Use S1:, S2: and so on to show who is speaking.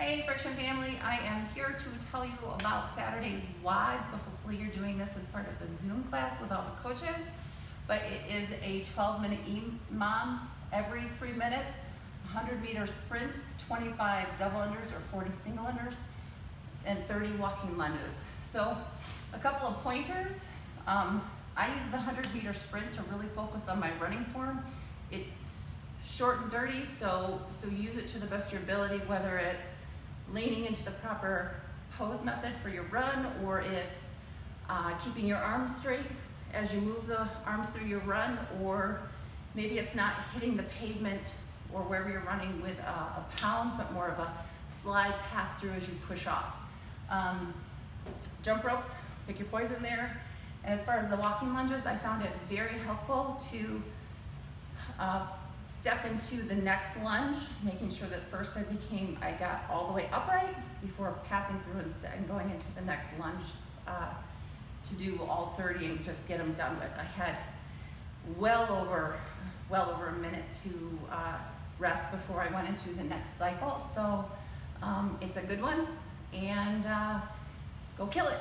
S1: Hey Friction family, I am here to tell you about Saturday's WOD. So hopefully you're doing this as part of the Zoom class with all the coaches. But it is a 12 minute EMOM every three minutes, 100 meter sprint, 25 double unders or 40 single unders, and 30 walking lunges. So a couple of pointers. Um, I use the 100 meter sprint to really focus on my running form. It's short and dirty, so, so use it to the best of your ability, whether it's leaning into the proper pose method for your run or it's uh, keeping your arms straight as you move the arms through your run or maybe it's not hitting the pavement or wherever you're running with a, a pound but more of a slide pass through as you push off. Um, jump ropes, pick your poison there. And as far as the walking lunges, I found it very helpful to uh, step into the next lunge, making sure that first I became, I got all the way upright before passing through and going into the next lunge uh, to do all 30 and just get them done with. I had well over, well over a minute to uh, rest before I went into the next cycle. So um, it's a good one and uh, go kill it.